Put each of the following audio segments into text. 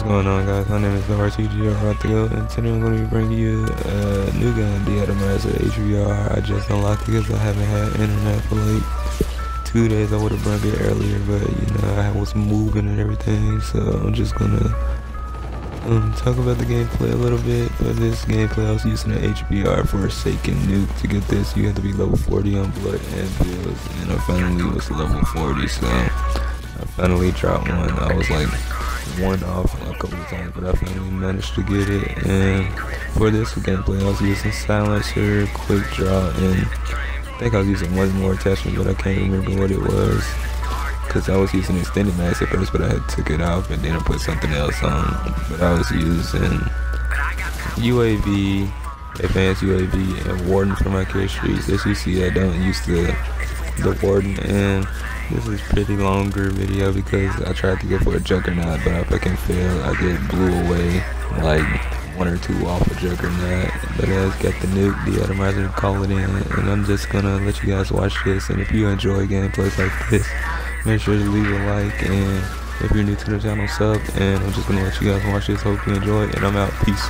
What's going on guys, my name is the RTG Rothigo and today I'm going to be bringing you a new gun, the Atomizer HVR. I just unlocked it because I haven't had internet for like two days. I would have brought it earlier but you know I was moving and everything so I'm just going to um, talk about the gameplay a little bit. For this gameplay I was using an HVR Forsaken Nuke. To get this you have to be level 40 on Blood and Bills and I finally was level 40 so I finally dropped one. I was like one off couple times, but I finally managed to get it. And for this gameplay, I was using silencer, quick draw, and I think I was using one more attachment, but I can't remember what it was. Cause I was using extended mags at first, but I had took it off and then I put something else on. But I was using UAV, advanced UAV, and Warden for my kill. As you see, I don't use the the Warden and this is pretty longer video because I tried to go for a Juggernaut, but I fucking failed. I get blew away like one or two off a Juggernaut. But I just got the nuke, the atomizer, call it in, and I'm just gonna let you guys watch this. And if you enjoy gameplays like this, make sure to leave a like. And if you're new to the channel, sub. And I'm just gonna let you guys watch this. Hope you enjoy, and I'm out. Peace.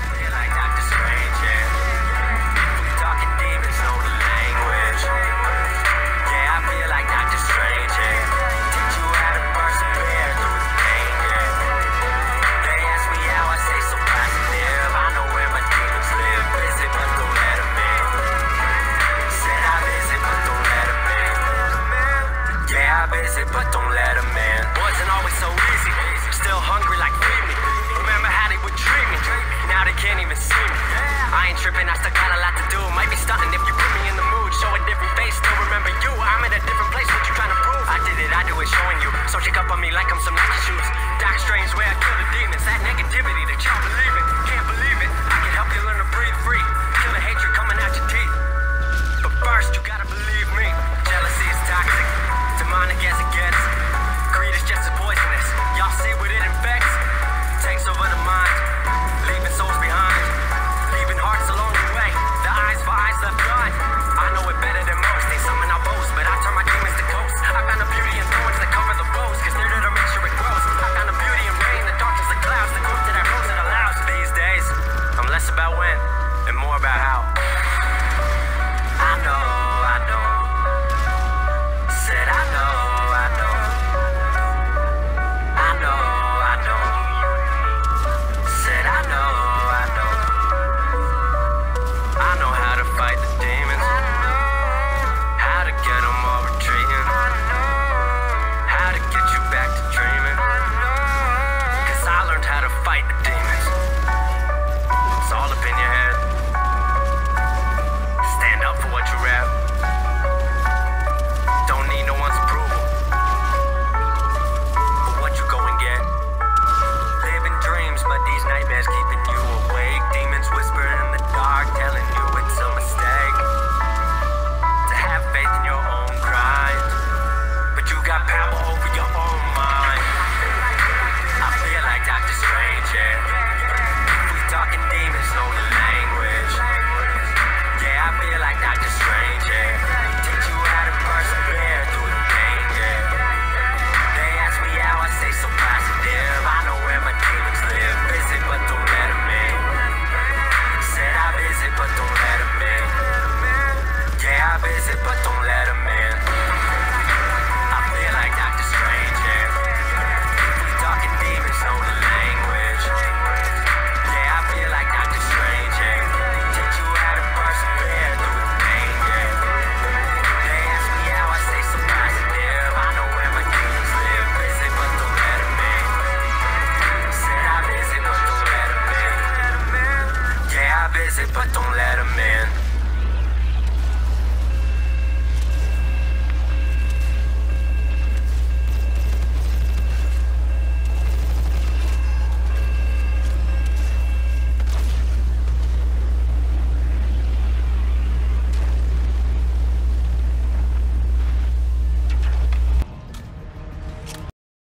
Now they see me. I ain't tripping, I still got a lot to do. Might be stunting if you put me in the mood. Show a different face, still I visit, but don't